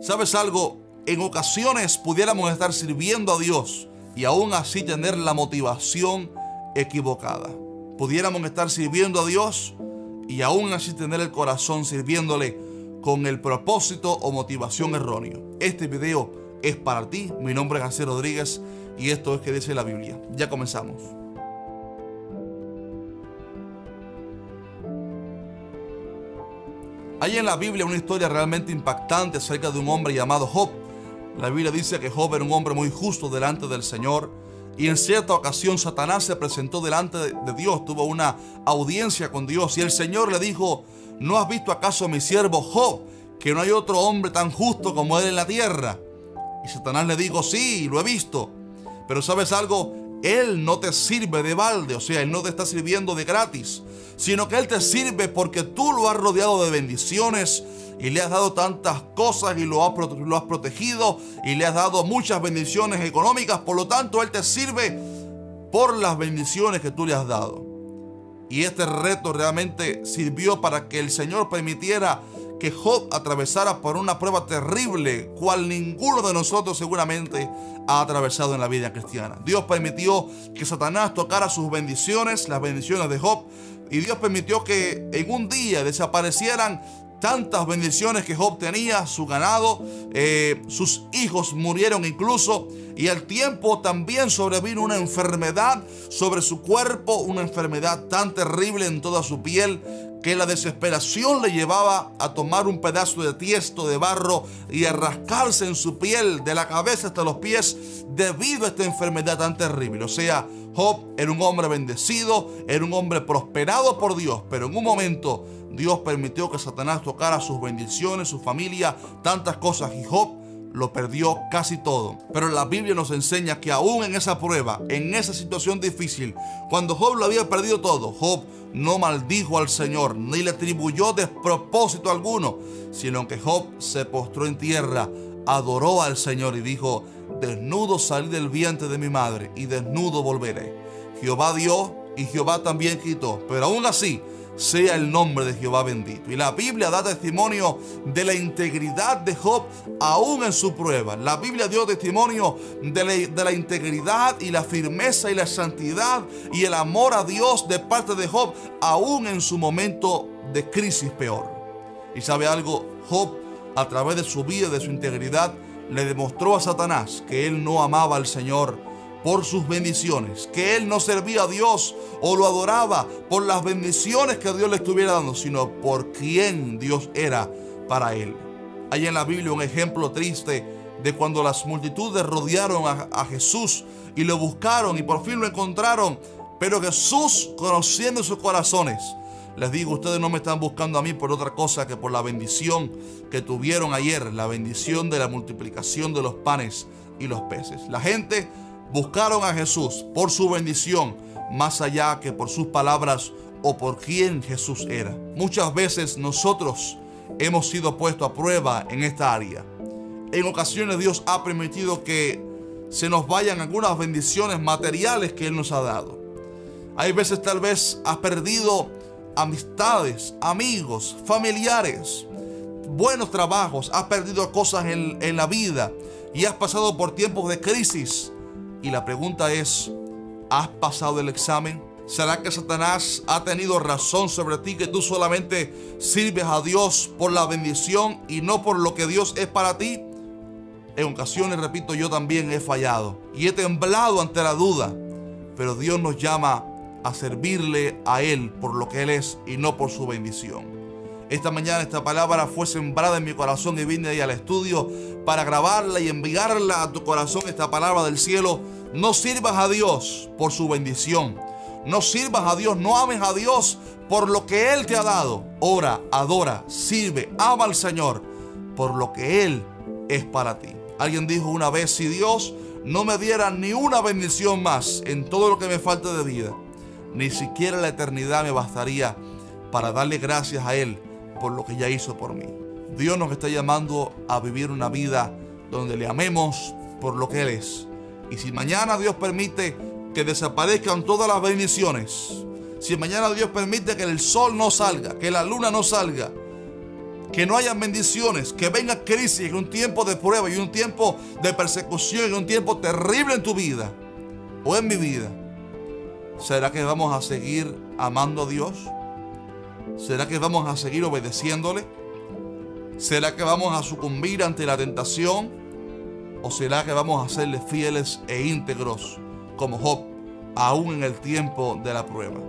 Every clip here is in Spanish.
¿Sabes algo? En ocasiones pudiéramos estar sirviendo a Dios y aún así tener la motivación equivocada. Pudiéramos estar sirviendo a Dios y aún así tener el corazón sirviéndole con el propósito o motivación erróneo. Este video es para ti. Mi nombre es José Rodríguez y esto es que dice la Biblia. Ya comenzamos. Hay en la Biblia una historia realmente impactante acerca de un hombre llamado Job. La Biblia dice que Job era un hombre muy justo delante del Señor y en cierta ocasión Satanás se presentó delante de Dios, tuvo una audiencia con Dios y el Señor le dijo, ¿no has visto acaso a mi siervo Job, que no hay otro hombre tan justo como él en la tierra? Y Satanás le dijo, sí, lo he visto. Pero sabes algo, él no te sirve de balde, o sea, Él no te está sirviendo de gratis, sino que Él te sirve porque tú lo has rodeado de bendiciones y le has dado tantas cosas y lo has, lo has protegido y le has dado muchas bendiciones económicas, por lo tanto Él te sirve por las bendiciones que tú le has dado. Y este reto realmente sirvió para que el Señor permitiera que Job atravesara por una prueba terrible, cual ninguno de nosotros seguramente ha atravesado en la vida cristiana. Dios permitió que Satanás tocara sus bendiciones, las bendiciones de Job, y Dios permitió que en un día desaparecieran tantas bendiciones que Job tenía, su ganado, eh, sus hijos murieron incluso, y al tiempo también sobrevino una enfermedad sobre su cuerpo, una enfermedad tan terrible en toda su piel que la desesperación le llevaba a tomar un pedazo de tiesto de barro y a rascarse en su piel de la cabeza hasta los pies debido a esta enfermedad tan terrible. O sea, Job era un hombre bendecido, era un hombre prosperado por Dios, pero en un momento Dios permitió que Satanás tocara sus bendiciones, su familia, tantas cosas y Job lo perdió casi todo. Pero la Biblia nos enseña que aún en esa prueba, en esa situación difícil, cuando Job lo había perdido todo, Job no maldijo al Señor, ni le atribuyó despropósito alguno, sino que Job se postró en tierra, adoró al Señor y dijo, desnudo salí del vientre de mi madre y desnudo volveré. Jehová dio y Jehová también quitó, pero aún así, sea el nombre de Jehová bendito. Y la Biblia da testimonio de la integridad de Job aún en su prueba. La Biblia dio testimonio de la, integridad y la firmeza y la santidad y el amor a Dios de parte de Job aún en su momento de crisis peor. Y sabe algo, Job a través de su vida de su integridad le demostró a Satanás que él no amaba al Señor por sus bendiciones, que él no servía a Dios o lo adoraba por las bendiciones que Dios le estuviera dando, sino por quien Dios era para él. Hay en la Biblia un ejemplo triste de cuando las multitudes rodearon a, a Jesús y lo buscaron y por fin lo encontraron, pero Jesús, conociendo sus corazones, les digo, ustedes no me están buscando a mí por otra cosa que por la bendición que tuvieron ayer, la bendición de la multiplicación de los panes y los peces. La gente buscaron a Jesús por su bendición más allá que por sus palabras o por quién Jesús era. Muchas veces nosotros hemos sido puestos a prueba en esta área. En ocasiones Dios ha permitido que se nos vayan algunas bendiciones materiales que Él nos ha dado. Hay veces tal vez has perdido amistades, amigos, familiares, buenos trabajos, has perdido cosas en, en la vida y has pasado por tiempos de crisis y la pregunta es, ¿has pasado el examen? ¿Será que Satanás ha tenido razón sobre ti que tú solamente sirves a Dios por la bendición y no por lo que Dios es para ti? En ocasiones, repito, yo también he fallado y he temblado ante la duda, pero Dios nos llama a servirle a Él por lo que Él es y no por su bendición. Esta mañana esta palabra fue sembrada en mi corazón y vine ahí al estudio para grabarla y enviarla a tu corazón esta palabra del cielo. No sirvas a Dios por su bendición. No sirvas a Dios, no ames a Dios por lo que Él te ha dado. Ora, adora, sirve, ama al Señor por lo que Él es para ti. Alguien dijo una vez, si Dios no me diera ni una bendición más en todo lo que me falta de vida, ni siquiera la eternidad me bastaría para darle gracias a Él por lo que ya hizo por mí. Dios nos está llamando a vivir una vida donde le amemos por lo que Él es. Y si mañana Dios permite que desaparezcan todas las bendiciones, si mañana Dios permite que el sol no salga, que la luna no salga, que no haya bendiciones, que venga crisis un tiempo de prueba y un tiempo de persecución y un tiempo terrible en tu vida o en mi vida. ¿Será que vamos a seguir amando a Dios? ¿Será que vamos a seguir obedeciéndole? ¿Será que vamos a sucumbir ante la tentación? ¿O será que vamos a serle fieles e íntegros como Job, aún en el tiempo de la prueba?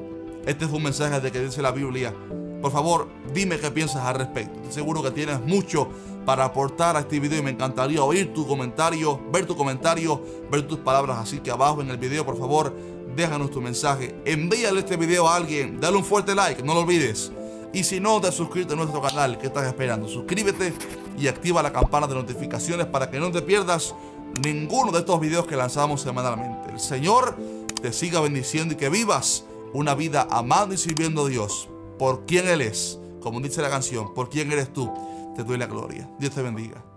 Este fue un mensaje de que dice la Biblia. Por favor, dime qué piensas al respecto. Estoy seguro que tienes mucho para aportar a este video y me encantaría oír tu comentario, ver tu comentario, ver tus palabras. Así que abajo en el video, por favor, déjanos tu mensaje. Envíale este video a alguien, dale un fuerte like, no lo olvides. Y si no te has suscrito a nuestro canal, ¿qué estás esperando? Suscríbete y activa la campana de notificaciones para que no te pierdas ninguno de estos videos que lanzamos semanalmente. El Señor te siga bendiciendo y que vivas una vida amando y sirviendo a Dios por quien Él es. Como dice la canción, por quién eres tú, te doy la gloria. Dios te bendiga.